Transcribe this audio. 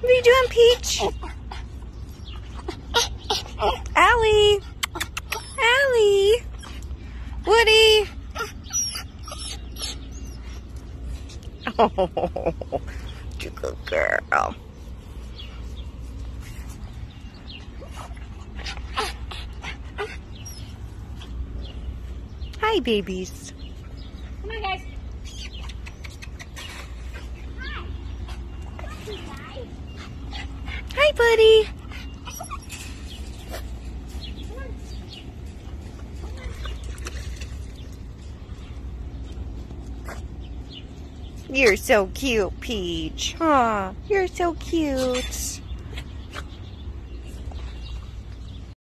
What are you doing, Peach? Allie. Allie. Woody. Oh, you good girl. Hi, babies. Come on, guys. Hi, buddy. You're so cute, Peach. Aw, you're so cute.